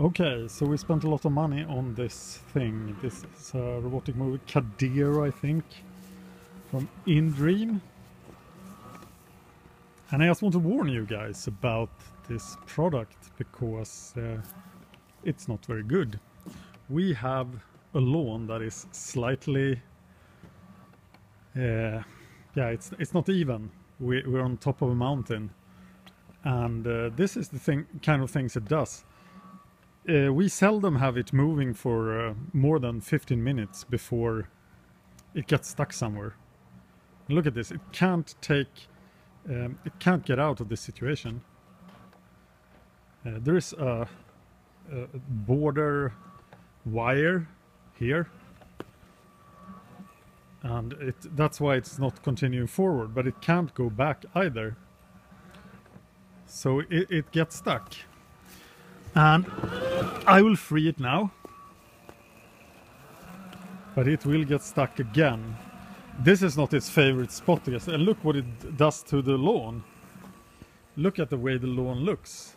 Okay, so we spent a lot of money on this thing. This is a robotic mower, Cadero, I think, from InDream. And I just want to warn you guys about this product because uh, it's not very good. We have a lawn that is slightly, uh, yeah, it's it's not even. We, we're on top of a mountain, and uh, this is the thing, kind of things it does. Uh, we seldom have it moving for uh, more than 15 minutes before it gets stuck somewhere. Look at this, it can't take, um, it can't get out of this situation. Uh, there is a, a border wire here and it, that's why it's not continuing forward but it can't go back either so it, it gets stuck and I will free it now. But it will get stuck again. This is not its favorite spot I guess. And look what it does to the lawn. Look at the way the lawn looks.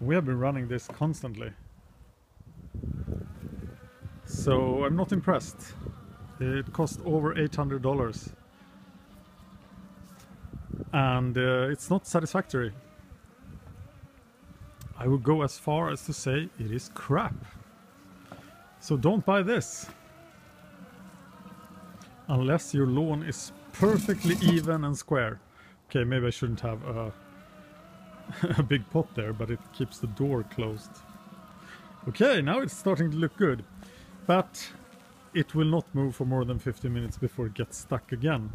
We have been running this constantly. So I'm not impressed. It cost over $800 and uh, it's not satisfactory I would go as far as to say it is crap. So don't buy this. Unless your lawn is perfectly even and square. Okay, maybe I shouldn't have a, a big pot there, but it keeps the door closed. Okay, now it's starting to look good. But it will not move for more than 50 minutes before it gets stuck again.